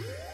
Yeah.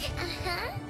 Uh-huh.